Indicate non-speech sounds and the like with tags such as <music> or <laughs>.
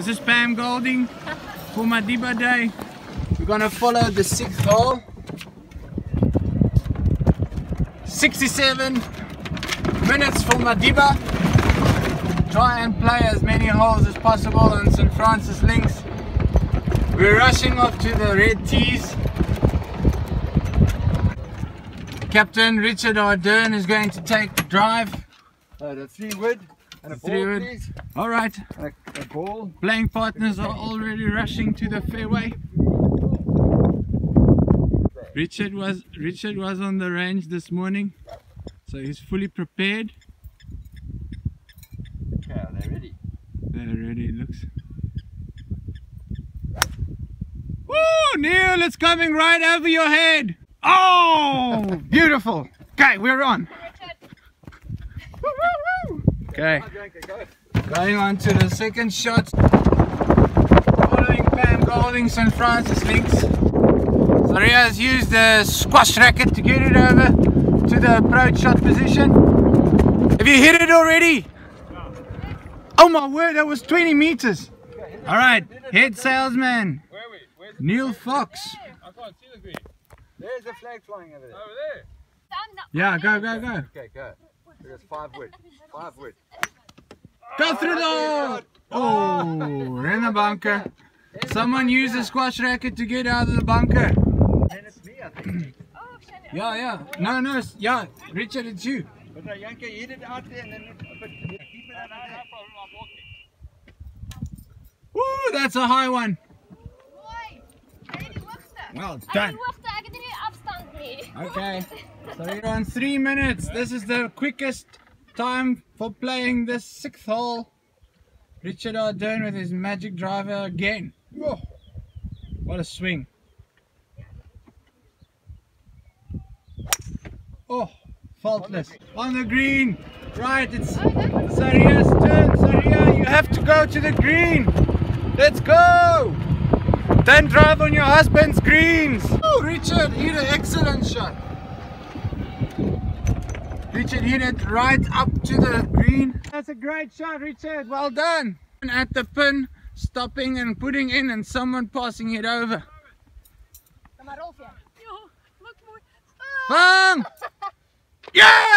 This is Pam Golding for Madiba Day. We're gonna follow the sixth hole. 67 minutes for Madiba. Try and play as many holes as possible on St. Francis Links. We're rushing off to the red tees. Captain Richard Ardern is going to take the drive. Uh, the three wood and a three ball, please. Alright, a, a ball. playing partners are already rushing to the fairway. Richard was Richard was on the range this morning, so he's fully prepared. Okay, are they ready? There already it looks. Woo! Neil, it's coming right over your head! Oh! Beautiful! Okay, we're on. Okay, Okay, going on to the second shot. Following Pam Golding St. Francis links. So has used the squash racket to get it over to the approach shot position. Have you hit it already? Oh my word, that was 20 meters. All right, head salesman, Where are we? Where's Neil Fox. I can't see the green. There's a flag flying over there. Over there. Yeah, go, go, go. Okay, go. There's five wood. Five wood. Go through the. Oh, we're in the bunker. Someone used the squash racket to get out of the bunker. Then it's me, I think. Yeah, yeah. No, no, yeah. Richard, it's you. But uh, Jancke, hit it out there and then but keep it out there. no problem. I'm walking. Woo, that's a high one. Mooi. Kan je die wachten? Well Kan je done. Okay, so you're on three minutes. This is the quickest time for playing this sixth hole. Richard Ardern with his magic driver again. Whoa, what a swing. Oh, faultless. On the green. Right, it's Saria's turn. Saria, you have to go to the green. Let's go. Don't drive on your husband's greens. Oh, Richard hit an excellent shot. Richard hit it right up to the green. That's a great shot, Richard. Well done. And At the pin, stopping and putting in, and someone passing it over. Come Kom maar, Rolfje. Bang! <laughs> Yeah!